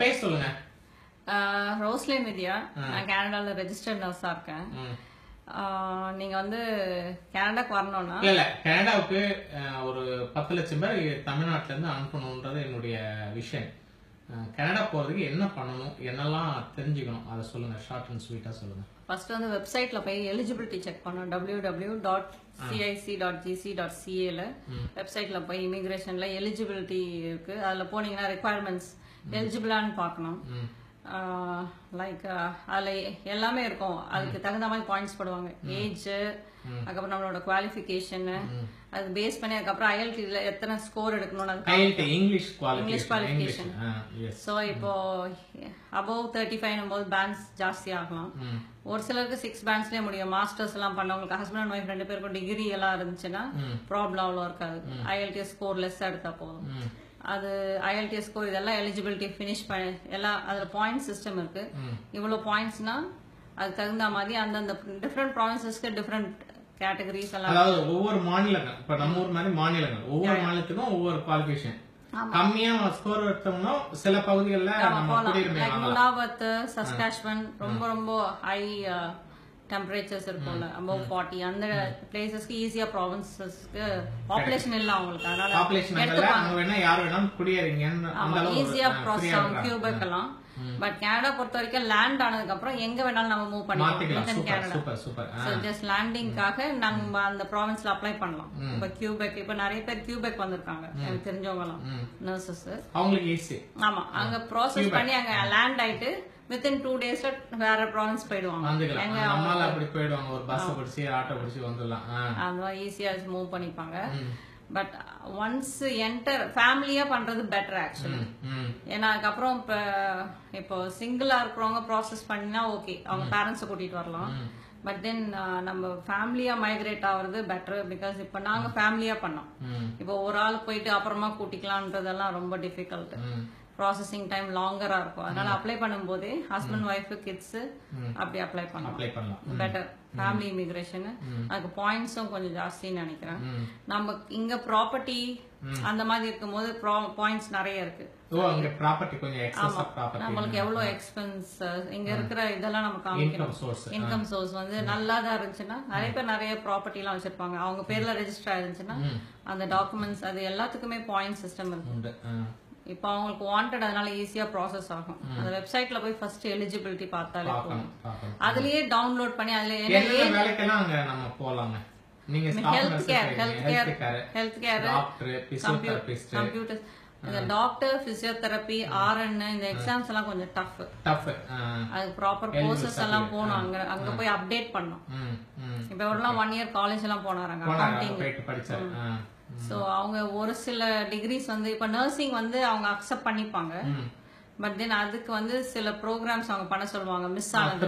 பேர் சொல்லுங்க. ரோஸ்லே மீடியா நான் கனடாவில் ரெஜிஸ்டர்ட் நர்ஸாக இருக்கேன். நீங்க வந்து கனடாக்கு வரணும்னா? இல்ல கனடாவுக்கு ஒரு பத்து லட்சம் பேர் தமிழ்நாட்டுல இருந்து அனுப்பணும்ன்றது என்னுடைய விஷயம். கனடா போறதுக்கு என்ன பண்ணணும்? என்னெல்லாம் தெரிஞ்சுக்கணும்? அதை சொல்லுங்க. ஷார்ட் அண்ட் ஸ்வீட்டா சொல்லுங்க. ஃபர்ஸ்ட் வந்து வெப்சைட்ல போய் எலிஜிபிலிட்டி செக் பண்ணணும். W W dot CIC dot GC dot சிஏல வெப்சைட்ல போய் இமிகிரேஷன்ல எலிஜிபிலிட்டி இருக்கு. அதுல போனீங்கன்னா ரெக்குவயர்மெண்ட்ஸ் எலிஜிபிளான்னு பார்க்கணும். லைக் அதுல எல்லாமே இருக்கும். அதுக்கு தகுந்த மாதிரி பாயிண்ட்ஸ் போடுவாங்க. ஏஜ் அதுக்கப்புறம் நம்மளோட குவாலிஃபிகேஷன் அது பேஸ் பண்ணி அதுக்கப்புறம் ஐஎல்டில எத்தனை ஸ்கோர் எடுக்கணும்னு IELTS English qualification. English is so இப்போ அபவ் தேர்ட்டி ஃபைவ் போது பேண்ட்ஸ் ஜாஸ்தி ஆகலாம். ஒரு சிலருக்கு சிக்ஸ் பேண்ட்ஸ்லேயே முடியும். மாஸ்டர்ஸ் எல்லாம் பண்ணவங்களுக்கு ஹஸ்பண்ட் அண்ட் ஒய்ஃப் ரெண்டு பேருக்கும் டிகிரி எல்லாம் இருந்துச்சுன்னா ப்ராப்ளம் அவ்வளோ இருக்காது. ஐஎல்டிஎஸ் ஸ்கோர் லெஸ் எடுத்தா போதும். அது ஐஎல்டிஎஸ் ஸ்கோர் இதெல்லாம் எலிஜிபிலிட்டி ஃபினிஷ் பண்ணி எல்லாம் அதில் பாயிண்ட் சிஸ்டம் இருக்கு. இவ்வளோ பாயிண்ட்ஸ்னா அதுக்கு தகுந்த மாதிரி அந்தந்த டிஃப்ரெண்ட் ப்ராவின்சஸ்க்கு டிஃப்ரெண்ட் கேட்டகரிஸ் எல்லாம் அதாவது ஒவ்வொரு மாநிலங்கள் இப்ப நம்ம ஊர் மாதிரி மாநிலங்கள் ஒவ்வொரு மாநிலத்துக்கும் ஒவ்வொரு குவாலிஃபிகேஷன் கம்மியா ஸ்கோர் எடுத்தோம்னா சில பகுதிகளில் நம்ம குடியுரிமை ரொம்ப ரொம்ப ஹை டெம்பரேச்சர்ஸ் இருக்கும்ல. அபவ் ஃபார்ட்டி அந்த பிளேசஸ்க்கு ஈஸியா ப்ராவின்சஸ்க்கு பாப்புலேஷன் இல்ல அவங்களுக்கு. அதனால ஈஸியா அஹ், ப்ராசஸ். கியூபெக் எல்லாம். பட் கனடா பொறுத்த வரைக்கும் லேண்ட் ஆனதுக்கு அப்புறம் எங்க வேணாலும் நம்ம மூவ் பண்ணிக்கலாம். கனடா ஜஸ்ட் லேண்டிங்காக நம்ம அந்த ப்ராவின்ஸ்ல அப்ளை பண்ணலாம். இப்போ கியூபெக் இப்போ நிறைய பேர் கியூபெக் வந்திருக்காங்க. எனக்கு தெரிஞ்சவங்கலாம். நர்சஸ் அவங்களுக்கு ஈஸி ஆமா. அங்க ப்ராசஸ் பண்ணி அங்க லேண்ட் ஆயிட்டு வித்தின் டூ டேஸ்ல வேற ப்ராவின்ஸ் போயிடுவாங்க. வந்துக்கலாம். நம்மளால அப்படி போயிடுவாங்க. ஒரு பஸ் பிடிச்சி ஆட்டோ பிடிச்சி வந்துடலாம். அந்த மாதிரி ஈஸியா மூவ் பண்ணிப்பாங்க. பட் ஒன்ஸ் என்டர் ஃபேமிலியா பண்றது பெட்டர் ஆக்சுவலி. ஏன்னா அதுக்கப்புறம் இப்போ இப்போ சிங்கிளா இருக்கிறவங்க ப்ராசஸ் பண்ணினா ஓகே அவங்க பேரண்ட்ஸை கூட்டிட்டு வரலாம். பட் தென் நம்ம ஃபேமிலியா மைக்ரேட் ஆகுறது பெட்டர் பிகாஸ் இப்போ நாங்க ஃபேமிலியா பண்ணோம். இப்போ ஒரு ஆள் போயிட்டு அப்புறமா கூட்டிக்கலான்றதெல்லாம் ரொம்ப டிஃபிகல்ட் ம். ப்ராசஸிங் டைம் லாங்கரா இருக்கும். அதனால அப்ளை பண்ணும்போதே ஹஸ்பண்ட் ஒய்ஃப் கிட்ஸ் அப்படி அப்ளை பண்ணலாம். பெட்டர் ஃபேமிலி இமிகிரேஷன் அதுக்கு பாயிண்ட்ஸும் கொஞ்சம் ஜாஸ்தின்னு நினைக்கிறேன். நம்ம இங்க ப்ராப்பர்ட்டி அந்த மாதிரி இருக்கும்போது பாயிண்ட்ஸ் நிறைய இருக்கு. நம்மளுக்கு எவ்வளவு எக்ஸ்பென்ஸ் இங்க இருக்கிற இதெல்லாம் நம்ம காமிக்கணும். இன்கம் சோர்ஸ் வந்து நல்லா தான் இருந்துச்சுன்னா நிறைய பேர் நிறைய ப்ராப்பர்ட்டி எல்லாம் வச்சிருப்பாங்க. அவங்க பேர்ல ரெஜிஸ்டர் ஆயிருந்துச்சுன்னா அந்த டாக்குமெண்ட்ஸ் அது எல்லாத்துக்குமே பாயிண்ட் சிஸ்டம் இருக்கு. இப்போ அவங்களுக்கு வாண்டட் அதனால ஈஸியா ப்ராசஸ் ஆகும். அந்த வெப்சைட்ல போய் ஃபர்ஸ்ட் எலிஜிபிலிட்டி பார்த்தாலே போதும். அதுலயே டவுன்லோட் பண்ணி அதுல போலாங்க? நீங்க health care health care health care computer இந்த டாக்டர் பிசியோதெரப்பி ஆர்என் இந்த எக்ஸாம்ஸ் எல்லாம் கொஞ்சம் டஃப் டஃப் அது ப்ராப்பர் கோர்சஸ் எல்லாம் போகணும் அங்க அங்க போய் அப்டேட் பண்ணணும். ம் ம். இப்ப இவரெல்லாம் ஒன் இயர் காலேஜ் எல்லாம் போனாராங்க போனாங்க அக்கௌண்டிங் சோ அவங்க ஒரு சில டிகிரிஸ் வந்து இப்ப நர்சிங் வந்து அவங்க அக்செப்ட் பண்ணிப்பாங்க. பட் தென் அதுக்கு வந்து சில ப்ரோக்ராம்ஸ் அவங்க பண்ண சொல்லுவாங்க மிஸ் ஆனது.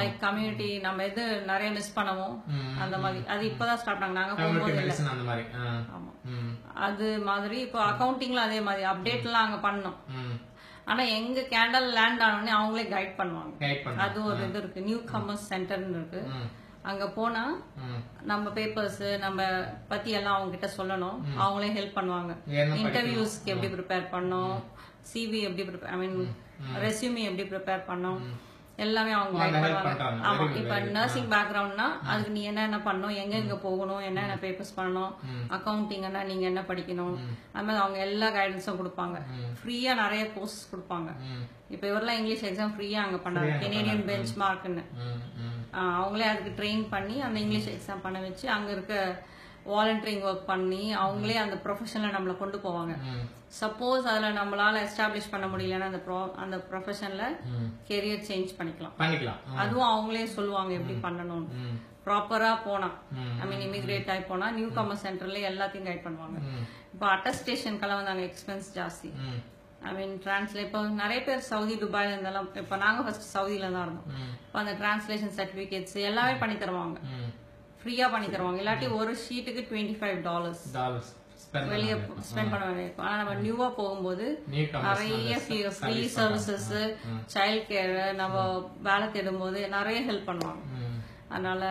லைக் கம்யூனிட்டி நம்ம எது நிறைய மிஸ் பண்ணவும் அந்த மாதிரி. அது இப்பதான் ஸ்டார்ட் பண்ணாங்க நாங்க போகும்போது இல்ல. ஆமா. அது மாதிரி இப்போ அக்கவுண்டிங்ல அதே மாதிரி. அப்டேட் எல்லாம் அங்க பண்ணோம். ஆனா எங்க கேண்டல் லேண்ட் ஆனோடனே அவங்களே கைட் பண்ணுவாங்க. அது ஒரு இது இருக்கு. நியூ கமர்ஸ் சென்டர்னு இருக்கு. அங்க போனா நம்ம பேப்பர்ஸ் நம்ம பத்தி எல்லாம் அவங்க கிட்ட சொல்லணும் அவங்களே ஹெல்ப் பண்ணுவாங்க. இன்டர்வியூஸ்க்கு எப்படி ப்ரிப்பேர் பண்ணோம் சிவி எப்படி ஐ மீன் ரெஸ்யூமி எப்படி ப்ரிப்பேர் பண்ணோம் எல்லாமே அவங்க கைட் பண்ணுவாங்க. ஆமா இப்ப. நர்சிங் பேக்ரவுண்ட்னா அதுக்கு நீ என்னென்ன பண்ணணும் எங்க எங்க போகணும் என்னென்ன பேப்பர்ஸ் பண்ணணும் அக்கவுண்டிங்னா நீங்க என்ன படிக்கணும்? அது மாதிரி அவங்க எல்லா கைடன்ஸும் கொடுப்பாங்க. ஃப்ரீயா நிறைய கோர்சஸ் கொடுப்பாங்க. இப்ப இவரெல்லாம் இங்கிலீஷ் எக்ஸாம் ஃப்ரீயா அங்க பண்ணாங்க. கெனேடியன் பெஞ்ச் மார்க்னு அவங்களே அதுக்கு ட்ரெயின் பண்ணி அந்த இங்கிலீஷ் எக்ஸாம் பண்ண வச்சு அங்க இருக்க வாலண்டியரிங் ஒர்க் பண்ணி அவங்களே அந்த ப்ரொஃபஷன்ல நம்மள கொண்டு போவாங்க. சப்போஸ் அதுல நம்மளால எஸ்டாப்ளிஷ் பண்ண முடியலன்னா அந்த ப்ரோ அந்த ப்ரொஃபஷன்ல கெரியர் சேஞ்ச் பண்ணிக்கலாம். பண்ணிக்கலாம். அதுவும் அவங்களே சொல்லுவாங்க எப்படி பண்ணணும்னு. ப்ராப்பரா போனா. ஐ மீன் இமிகிரேட் ஆகி போனா நியூ கமர் சென்டர்ல எல்லாத்தையும் கைட் பண்ணுவாங்க. இப்போ அட்டஸ்டேஷனுக்கெல்லாம் வந்து அங்க எக்ஸ்பென்ஸ் ஜாஸ்தி ஐ மீன் டிரான்ஸ்லேட் இப்போ நிறைய பேர் சவுதி துபாயில இருந்தெல்லாம் இப்போ நாங்க ஃபர்ஸ்ட் சவுதியில தான் இருந்தோம். இப்போ அந்த டிரான்ஸ்லேஷன் சர்டிபிகேட்ஸ் எல்லாமே பண்ணி தருவாங்க. ம் ஃப்ரீயா பண்ணி தருவாங்க. இல்லாட்டி ஒரு ஷீட்டுக்கு டுவெண்ட்டி ஃபைவ் டாலர்ஸ் டாலர்ஸ் வெளியே ஸ்பெண்ட் பண்ண வேண்டியிருக்கும் ஆனா நம்ம நியூவா போகும்போது நிறைய ஃப்ரீ சர்வீசஸ் சைல்ட் கேர் நம்ம வேலை தேடும் போது நிறைய ஹெல்ப் பண்ணுவாங்க. அதனால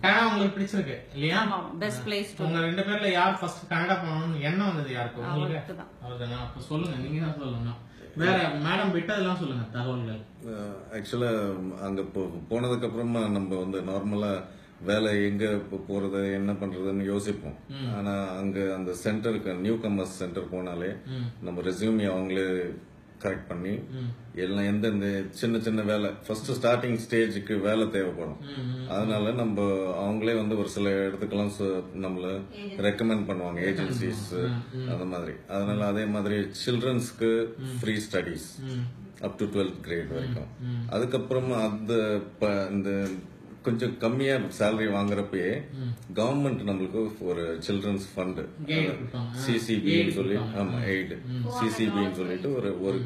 கனடா உங்களுக்கு பிடிச்சிருக்கு இல்லையா? ஆமா பெஸ்ட் பிளேஸ் உங்க ரெண்டு பேர்ல யார் ஃபர்ஸ்ட் கனடா போகணும்னு எண்ணம் வந்தது யாருக்கு? உங்களுக்கு? அவர்தானா அப்ப சொல்லுங்க நீங்க தான் சொல்லணும். வேற மேடம் விட்டதெல்லாம் சொல்லுங்க தகவல்கள். ஆக்சுவலாக அங்கே போனதுக்கு அப்புறமா நம்ம வந்து நார்மலாக வேலை எங்க போறது என்ன பண்றதுன்னு யோசிப்போம். ஆனா அங்க அந்த சென்டருக்கு நியூ கமர்ஸ் சென்டர் போனாலே நம்ம ரெசியூமி அவங்களே கரெக்ட் பண்ணி எல்லாம் எந்தெந்த சின்ன சின்ன வேலை ஃபர்ஸ்ட் ஸ்டார்டிங் ஸ்டேஜுக்கு வேலை தேவைப்படும். அதனால நம்ம அவங்களே வந்து ஒரு சில இடத்துக்கெல்லாம் சு- நம்மள ரெக்கமெண்ட் பண்ணுவாங்க ஏஜென்சிஸ் அந்த மாதிரி. அதனால அதே மாதிரி சில்ட்ரன்ஸ்க்கு free studies up to twelfth grade வரைக்கும். அதுக்கப்புறமா அந்த இந்த கொஞ்சம் கம்மியா சேலரி வாங்குறப்பயே கவர்மெண்ட் நம்மளுக்கு ஒரு சில்ட்ரன்ஸ் ஃபண்ட். சிசிபின்னு சொல்லி ஆமா எய்டு சிசிபின்னு சொல்லிட்டு ஒரு ஒரு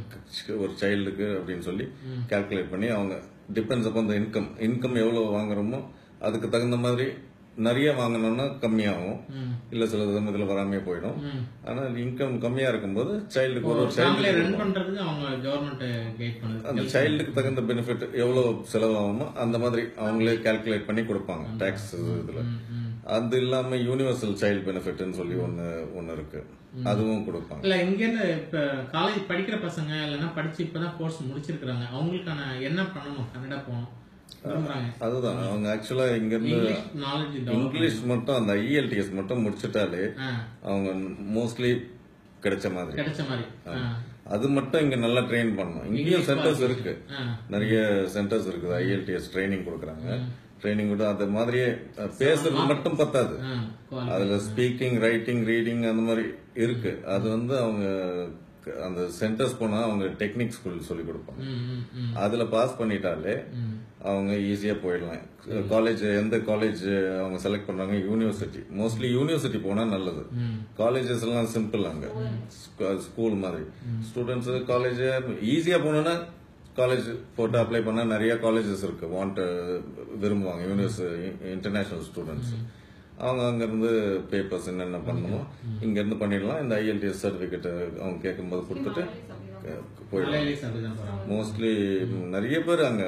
ஒரு சைல்டுக்கு அப்படின்னு சொல்லி கால்குலேட் பண்ணி அவங்க depends upon the income income எவ்வளவு வாங்குறோமோ அதுக்கு தகுந்த மாதிரி நிறைய வாங்கினோம்னா கம்மியாகும். இல்ல சில சமயத்துல வராமையே போயிடும். ஆனா இன்கம் கம்மியா இருக்கும்போது சைல்டுக்கு ஒரு சைல்டு ரன் பண்றதுக்கு அவங்க கவர்மெண்ட் கைட் பண்ணுது. அந்த சைல்டுக்கு தகுந்த பெனிஃபிட் எவ்வளவு செலவாகுமோ அந்த மாதிரி அவங்களே கால்குலேட் பண்ணி கொடுப்பாங்க. டாக்ஸ் இதுல. அது இல்லாம யூனிவர்சல் சைல்டு பெனிஃபிட்னு சொல்லி ஒன்னு ஒன்னு இருக்கு. அதுவும் கொடுப்பாங்க. இல்ல இங்க இருந்து இப்ப காலேஜ் படிக்கிற பசங்க இல்லைன்னா படிச்சு இப்பதான் கோர்ஸ் முடிச்சிருக்காங்க அவங்களுக்கான என்ன பண்ணணும்? கன்னடா போகணும். அதுதான். அவங்க ஆக்சுவலா இங்க இருந்து இங்கிலீஷ் மட்டும் அந்த ஐஎல்டிஎஸ் மட்டும் முடிச்சிட்டாலே அவங்க மோஸ்ட்லி கிடைச்ச மாதிரி. கிடைச்ச மாதிரி. ஆ. அது மட்டும் இங்க நல்லா ட்ரெயின் பண்ணணும். இங்கேயும் சென்டர்ஸ் இருக்கு. நிறைய சென்டர்ஸ் இருக்குது. ஐஎல்டிஎஸ் ட்ரைனிங் கொடுக்குறாங்க. ட்ரைனிங் கூட அது மாதிரியே பேசுறது மட்டும் பத்தாது. அதுல ஸ்பீக்கிங் ரைட்டிங் ரீடிங் அந்த மாதிரி இருக்கு. அது வந்து அவங்க அந்த சென்டர்ஸ் போனா அவங்க டெக்னிக் ஸ்கூல் சொல்லி கொடுப்பாங்க. அதுல பாஸ் பண்ணிட்டாலே அவங்க ஈஸியா போயிடலாம். காலேஜ் எந்த காலேஜ் அவங்க செலக்ட் பண்றாங்க? யூனிவர்சிட்டி மோஸ்ட்லி யூனிவர்சிட்டி போனா நல்லது. காலேஜஸ் எல்லாம் சிம்பிள் அங்க. ஸ்கூல் மாதிரி. ஸ்டூடெண்ட்ஸ் காலேஜ் ஈஸியா போனோம்னா காலேஜ் போட்டு அப்ளை பண்ணா நிறைய காலேஜஸ் இருக்கு. வாண்ட் விரும்புவாங்க. யூனிவர்சிட்டி இன்டர்நேஷனல் ஸ்டூடெண்ட்ஸ் அவங்க அங்க இருந்து பேப்பர்ஸ் என்னென்ன பண்ணணுமோ இங்க இருந்து பண்ணிடலாம். இந்த ஐஎல்டிஎஸ் சர்டிபிகேட் அவங்க கேட்கும்போது கொடுத்துட்டு போயிடலாம். மோஸ்ட்லி நிறைய பேர் அங்க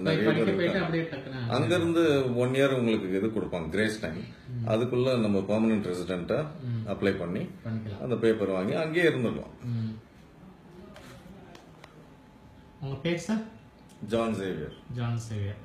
நிறைய பேர் போயிட்டு இருக்காங்க. அப்படியே டக்குனு அங்க இருந்து ஒன் இயர் உங்களுக்கு இது கொடுப்பாங்க கிரேஸ் டைம் அதுக்குள்ள நம்ம பெர்மனன்ட் ரெசிடென்ட்டா அப்ளை பண்ணி அந்த பேப்பர் வாங்கி அங்கேயே இருந்துடலாம். ம். உங்க பேர் sir John Xavier John Xavier